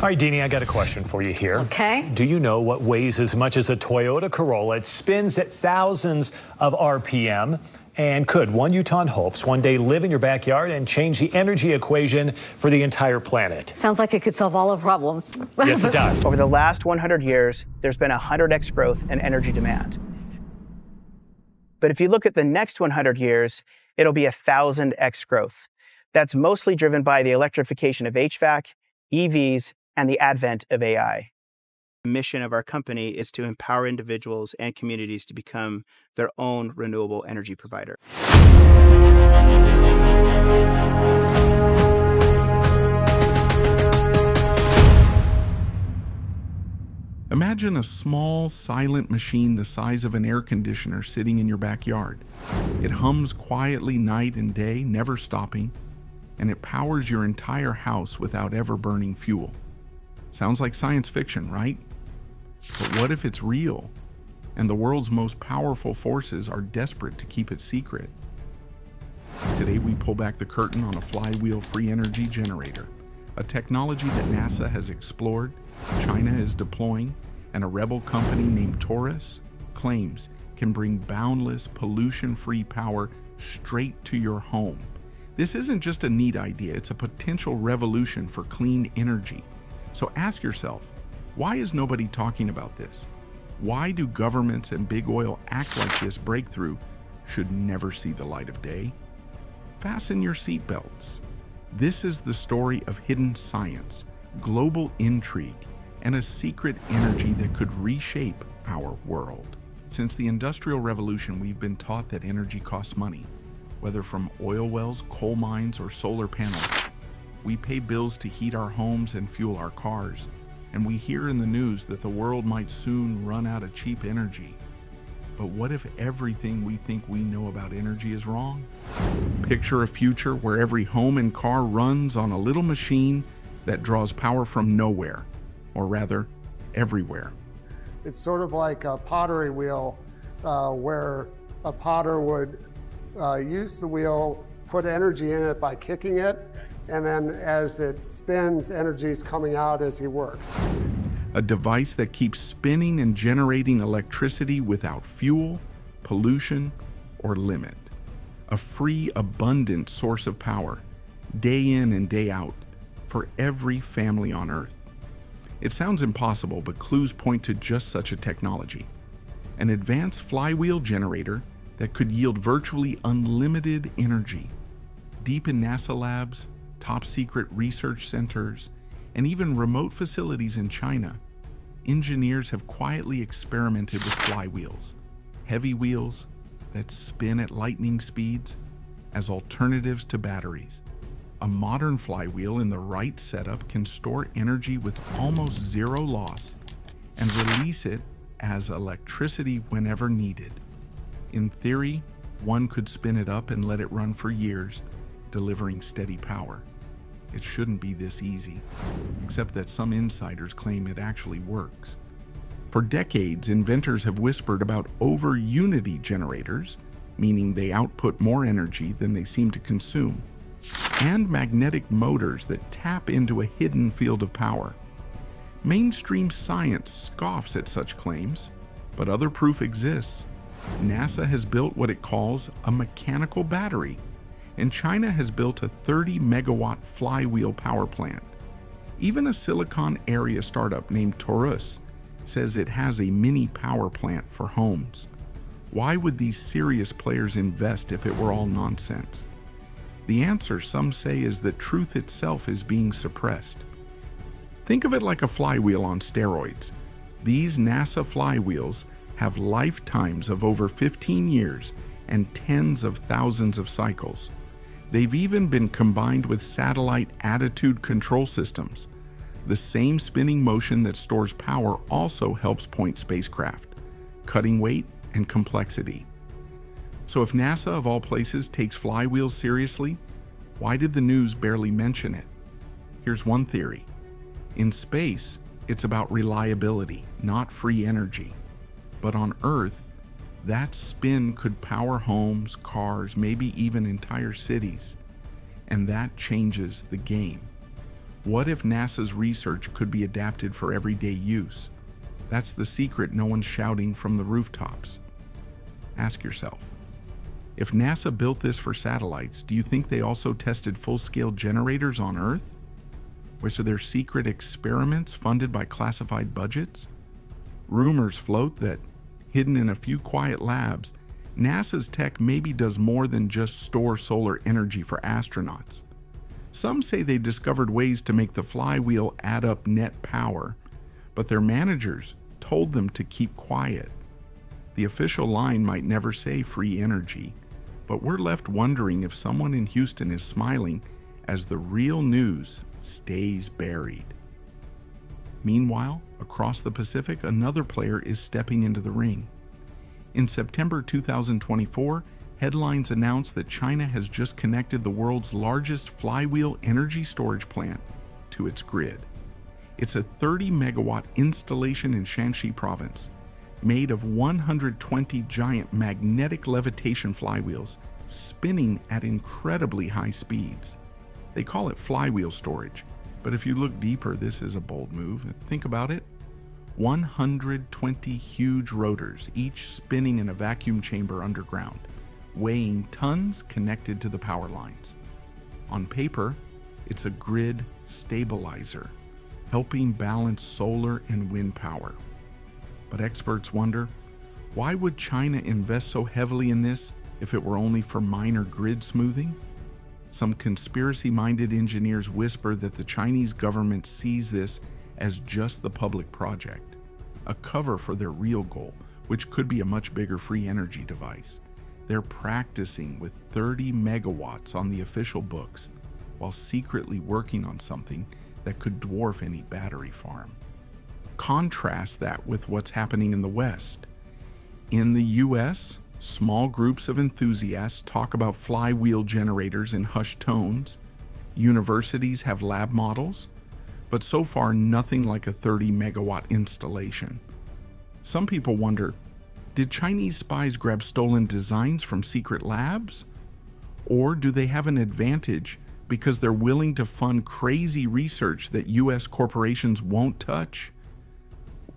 All right, Deanie, I got a question for you here. Okay. Do you know what weighs as much as a Toyota Corolla? It spins at thousands of RPM. And could one Utah hopes one day live in your backyard and change the energy equation for the entire planet? Sounds like it could solve all our problems. Yes, it does. Over the last 100 years, there's been a 100x growth in energy demand. But if you look at the next 100 years, it'll be a 1000x growth. That's mostly driven by the electrification of HVAC, EVs, and the advent of AI. The mission of our company is to empower individuals and communities to become their own renewable energy provider. Imagine a small, silent machine the size of an air conditioner sitting in your backyard. It hums quietly night and day, never stopping, and it powers your entire house without ever burning fuel. Sounds like science fiction, right? But what if it's real? And the world's most powerful forces are desperate to keep it secret. Today, we pull back the curtain on a flywheel free energy generator, a technology that NASA has explored, China is deploying, and a rebel company named Torus claims can bring boundless, pollution free power straight to your home. This isn't just a neat idea, it's a potential revolution for clean energy. So ask yourself why is nobody talking about this? Why do governments and big oil act like this breakthrough should never see the light of day? Fasten your seatbelts. This is the story of hidden science, global intrigue, and a secret energy that could reshape our world. Since the Industrial Revolution, we've been taught that energy costs money, whether from oil wells, coal mines, or solar panels. We pay bills to heat our homes and fuel our cars, and we hear in the news that the world might soon run out of cheap energy. But what if everything we think we know about energy is wrong? Picture a future where every home and car runs on a little machine that draws power from nowhere, or rather, everywhere. It's sort of like a pottery wheel uh, where a potter would uh, use the wheel, put energy in it by kicking it, and then as it spins, energy is coming out as he works. A device that keeps spinning and generating electricity without fuel, pollution, or limit. A free, abundant source of power, day in and day out, for every family on Earth. It sounds impossible, but clues point to just such a technology. An advanced flywheel generator that could yield virtually unlimited energy. Deep in NASA labs, top secret research centers, and even remote facilities in China, engineers have quietly experimented with flywheels, heavy wheels that spin at lightning speeds as alternatives to batteries. A modern flywheel in the right setup can store energy with almost zero loss and release it as electricity whenever needed. In theory, one could spin it up and let it run for years, delivering steady power. It shouldn't be this easy, except that some insiders claim it actually works. For decades, inventors have whispered about over unity generators, meaning they output more energy than they seem to consume, and magnetic motors that tap into a hidden field of power. Mainstream science scoffs at such claims, but other proof exists. NASA has built what it calls a mechanical battery and China has built a 30 megawatt flywheel power plant. Even a Silicon area startup named Torus says it has a mini power plant for homes. Why would these serious players invest if it were all nonsense? The answer, some say, is that truth itself is being suppressed. Think of it like a flywheel on steroids. These NASA flywheels have lifetimes of over 15 years and tens of thousands of cycles. They've even been combined with satellite attitude control systems. The same spinning motion that stores power also helps point spacecraft, cutting weight and complexity. So if NASA of all places takes flywheels seriously, why did the news barely mention it? Here's one theory. In space, it's about reliability, not free energy. But on Earth, that spin could power homes, cars, maybe even entire cities. And that changes the game. What if NASA's research could be adapted for everyday use? That's the secret no one's shouting from the rooftops. Ask yourself if NASA built this for satellites, do you think they also tested full scale generators on Earth? Was there secret experiments funded by classified budgets? Rumors float that, hidden in a few quiet labs, NASA's tech maybe does more than just store solar energy for astronauts. Some say they discovered ways to make the flywheel add up net power, but their managers told them to keep quiet. The official line might never say free energy, but we're left wondering if someone in Houston is smiling as the real news stays buried. Meanwhile, across the Pacific, another player is stepping into the ring. In September 2024, headlines announced that China has just connected the world's largest flywheel energy storage plant to its grid. It's a 30 megawatt installation in Shanxi province made of 120 giant magnetic levitation flywheels spinning at incredibly high speeds. They call it flywheel storage, but if you look deeper, this is a bold move. Think about it 120 huge rotors, each spinning in a vacuum chamber underground, weighing tons connected to the power lines. On paper, it's a grid stabilizer, helping balance solar and wind power. But experts wonder why would China invest so heavily in this if it were only for minor grid smoothing? Some conspiracy minded engineers whisper that the Chinese government sees this as just the public project, a cover for their real goal, which could be a much bigger free energy device. They're practicing with 30 megawatts on the official books while secretly working on something that could dwarf any battery farm. Contrast that with what's happening in the West. In the US, small groups of enthusiasts talk about flywheel generators in hushed tones. Universities have lab models, but so far nothing like a 30 megawatt installation. Some people wonder did Chinese spies grab stolen designs from secret labs? Or do they have an advantage because they're willing to fund crazy research that US corporations won't touch?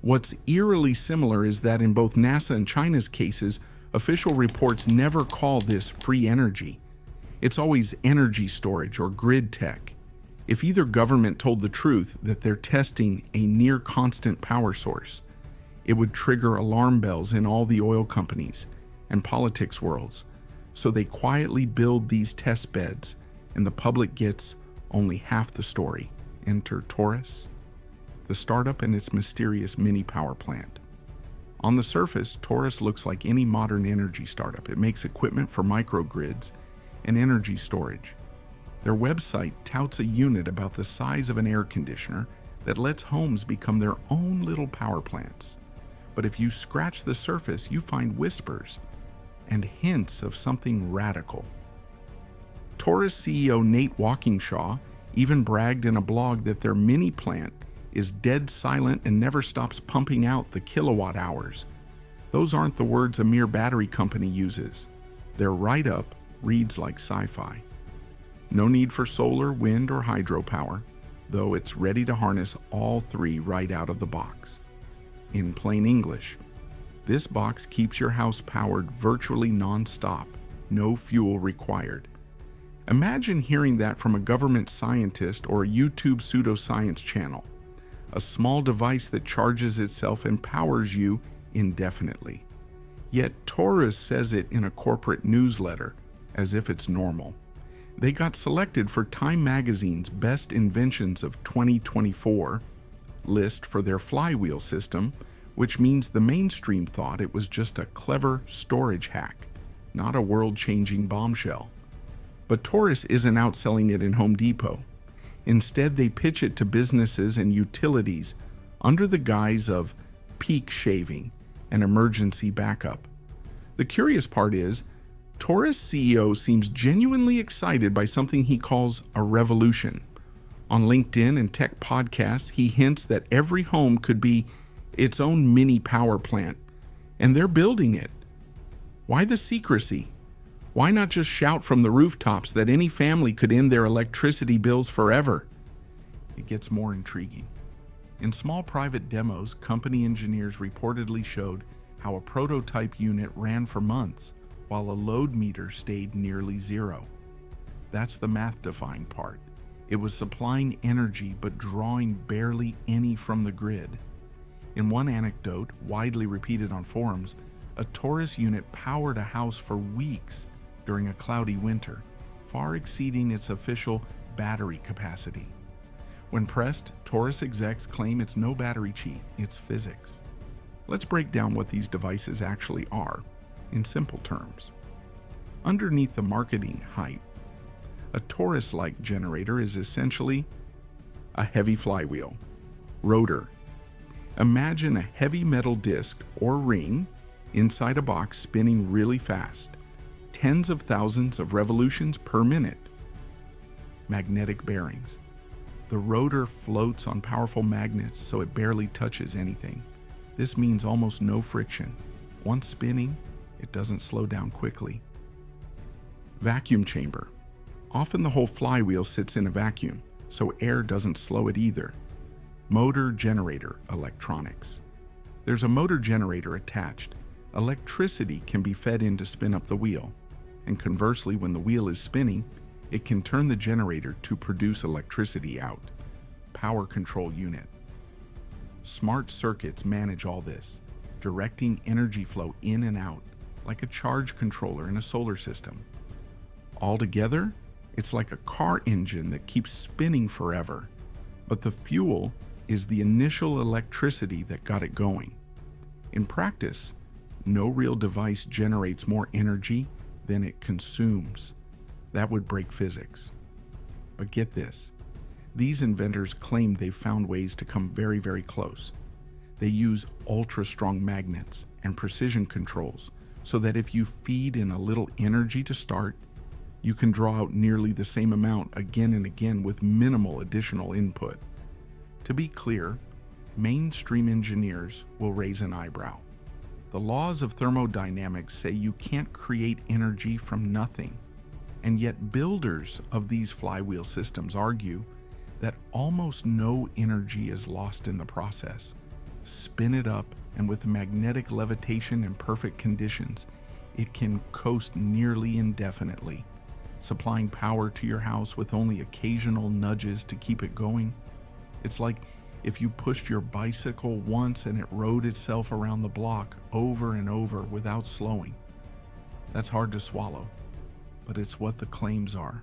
What's eerily similar is that in both NASA and China's cases, official reports never call this free energy. It's always energy storage or grid tech. If either government told the truth that they're testing a near constant power source, it would trigger alarm bells in all the oil companies and politics worlds. So they quietly build these test beds, and the public gets only half the story. Enter Torus the startup and its mysterious mini power plant. On the surface, Torus looks like any modern energy startup. It makes equipment for microgrids and energy storage. Their website touts a unit about the size of an air conditioner that lets homes become their own little power plants. But if you scratch the surface, you find whispers and hints of something radical. Torus CEO Nate Walkingshaw even bragged in a blog that their mini plant is dead silent and never stops pumping out the kilowatt hours. Those aren't the words a mere battery company uses. Their write up reads like sci fi. No need for solar, wind, or hydropower, though it's ready to harness all three right out of the box. In plain English, this box keeps your house powered virtually non-stop, no fuel required. Imagine hearing that from a government scientist or a YouTube pseudoscience channel a small device that charges itself and powers you indefinitely. Yet Torus says it in a corporate newsletter, as if it's normal. They got selected for Time Magazine's Best Inventions of 2024 list for their flywheel system, which means the mainstream thought it was just a clever storage hack, not a world changing bombshell. But Torus isn't outselling it in Home Depot. Instead, they pitch it to businesses and utilities under the guise of peak shaving and emergency backup. The curious part is, Torus CEO seems genuinely excited by something he calls a revolution. On LinkedIn and tech podcasts, he hints that every home could be its own mini power plant, and they're building it. Why the secrecy? Why not just shout from the rooftops that any family could end their electricity bills forever? it gets more intriguing. In small private demos, company engineers reportedly showed how a prototype unit ran for months while a load meter stayed nearly zero. That's the math defying part. It was supplying energy but drawing barely any from the grid. In one anecdote, widely repeated on forums, a Torus unit powered a house for weeks during a cloudy winter, far exceeding its official battery capacity. When pressed, Torus execs claim it's no battery cheat, it's physics. Let's break down what these devices actually are, in simple terms. Underneath the marketing hype, a Torus like generator is essentially a heavy flywheel, rotor. Imagine a heavy metal disc or ring inside a box spinning really fast, tens of thousands of revolutions per minute. Magnetic bearings. The rotor floats on powerful magnets so it barely touches anything. This means almost no friction. Once spinning, it doesn't slow down quickly. Vacuum chamber. Often the whole flywheel sits in a vacuum, so air doesn't slow it either. Motor generator electronics. There's a motor generator attached. Electricity can be fed in to spin up the wheel, and conversely, when the wheel is spinning, it can turn the generator to produce electricity out. Power control unit. Smart circuits manage all this, directing energy flow in and out, like a charge controller in a solar system. Altogether, it's like a car engine that keeps spinning forever, but the fuel is the initial electricity that got it going. In practice, no real device generates more energy than it consumes. That would break physics. But get this these inventors claim they've found ways to come very, very close. They use ultra strong magnets and precision controls so that if you feed in a little energy to start, you can draw out nearly the same amount again and again with minimal additional input. To be clear, mainstream engineers will raise an eyebrow. The laws of thermodynamics say you can't create energy from nothing, and yet builders of these flywheel systems argue that almost no energy is lost in the process. Spin it up, and with magnetic levitation and perfect conditions, it can coast nearly indefinitely supplying power to your house with only occasional nudges to keep it going. It's like if you pushed your bicycle once and it rode itself around the block over and over without slowing. That's hard to swallow, but it's what the claims are.